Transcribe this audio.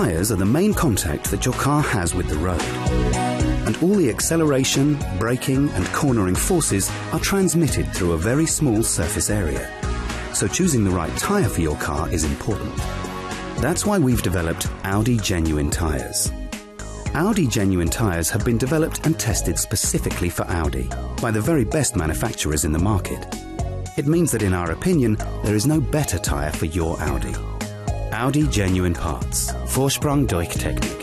Tyres are the main contact that your car has with the road. And all the acceleration, braking, and cornering forces are transmitted through a very small surface area. So choosing the right tyre for your car is important. That's why we've developed Audi Genuine Tyres. Audi Genuine Tyres have been developed and tested specifically for Audi by the very best manufacturers in the market. It means that in our opinion, there is no better tyre for your Audi. Audi Genuine Parts. Vorsprung durch Technik.